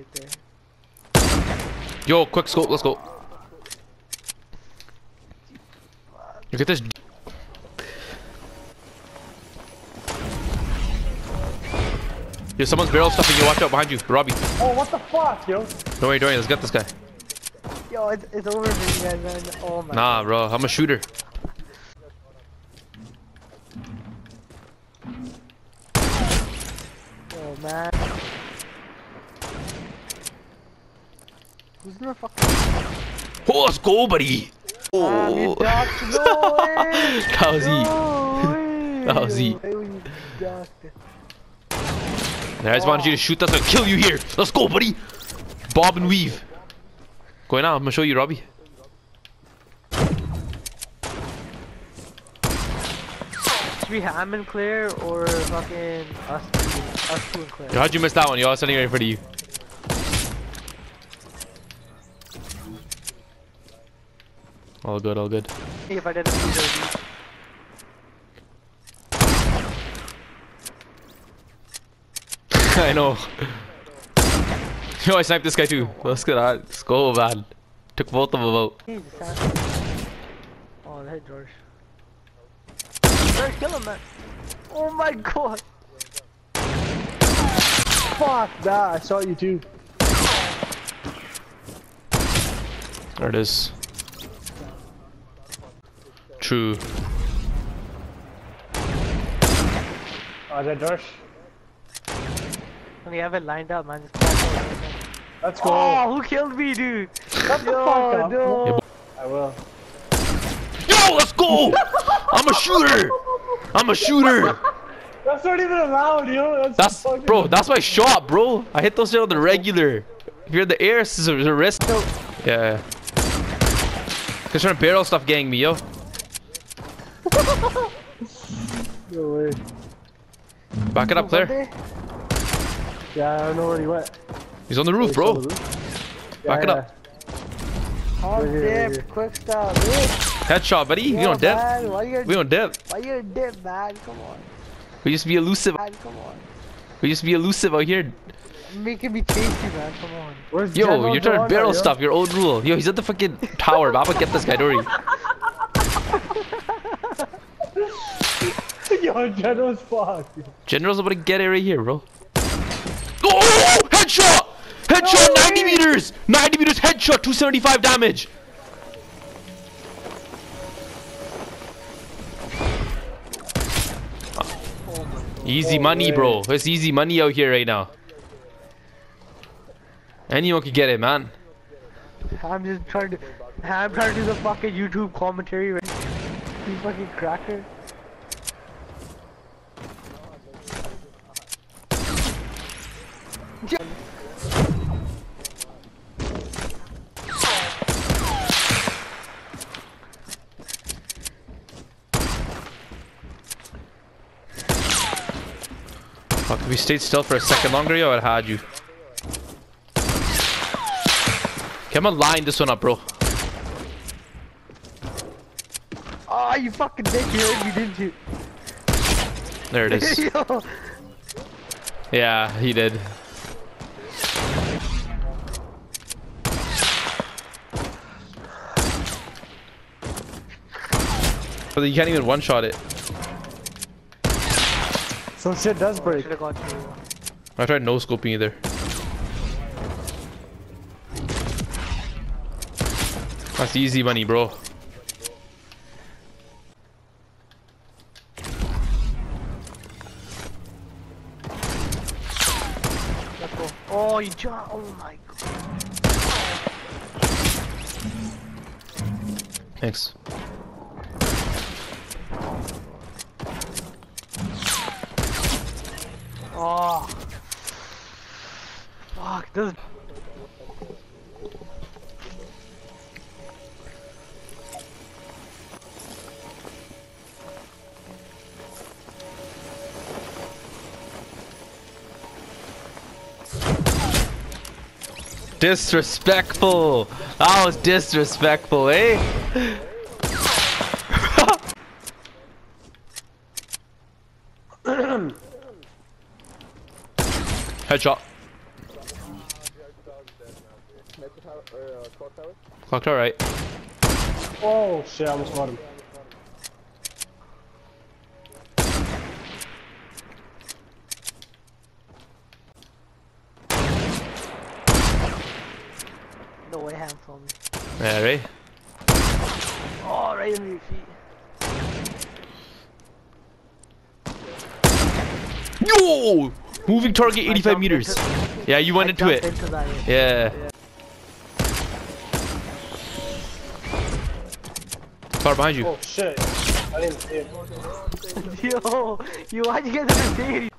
Right there. Yo, quick scope, let's go. Look at this. Yo, someone's barrel stuffing you. Watch out behind you, Robbie. Oh, what the fuck, yo? Don't worry, don't worry. Let's get this guy. Yo, it's, it's over for you guys, man. Oh my Nah, bro. I'm a shooter. Oh man. Who's fucking Oh, let's go, buddy. Ah, you Oh, ducked. No way. that was he. No. That was he. No way you ducked. I just wanted you to shoot us and kill you here. Let's go, buddy. Bob and weave. Going out. I'm gonna show you, Robbie. Should we ham and clear or fucking us us two and clear? How'd you miss that one? Yo, I was standing right in front of you. All good, all good. If I didn't do those. I know. Yo, I sniped this guy too. Let's get out. Let's go, man. Took both of them out. Hey, the sound. Oh, that George. George, kill him, man. Oh my god. Fuck that, I saw you too. There it is. True. Oh, is that Josh? When you have it lined up, man, just crack it right there. Let's go. Oh, who killed me, dude? Shut the Yo, fuck up. no. I will. Yo, let's go! I'm a shooter! I'm a shooter! That's not even allowed, yo. That's, That's fucking- bro, that's my shot, bro. I hit those shit on the regular. If you're in the air, it's a, it's a risk. Yeah. Cause trying to barrel stuff gang me, yo. No way. Eh. Back it up, Claire. Yeah, I don't know where he went. He's on the roof, bro. Back it up. Oh, Right here, right dip, here. quick stop, bitch. Headshot, buddy. We Yo, don't dip. man, Why you We don't dip. why you dip, man? Come on, We just be elusive. man, come on. We just be elusive out here. Making me chase you, man. Come on. Where's Yo, General you're trying to barrel yo? stuff. Your own rule. Yo, he's at the fucking tower. But I'm gonna get this guy, don't Yo, General's fucked. General's about to get it right here, bro. Oh! Headshot! Headshot! 90 meters! 90 meters headshot! 275 damage! Oh easy Oh, money, way. bro. It's easy money out here right now. Anyone can get it, man. I'm just trying to. I'm trying to do the fucking YouTube commentary. Right? You fucking cracker. Fuck, if we stayed still for a second longer, yo, I'd had you. Okay, I'm gonna line this one up, bro. Oh, you fucking dick! You heard me, didn't you? There it is. Yeah, he did. But you can't even one-shot it. So shit does break. Should've got you. I tried no-scoping either. That's easy money, bro. Oh, you jump. Oh my god. Thanks. Oh. Fuck, this. Disrespectful! That was disrespectful, eh? Headshot. Clock tower, right? Oh shit, I almost got him. No way, ham for me. Yeah, right? Oh, right under your feet. Yo! Moving target 85 meters. Yeah, you went I into it. Into yeah. yeah. Behind you. Oh shit. I didn't see it. Yo, you why'd you get the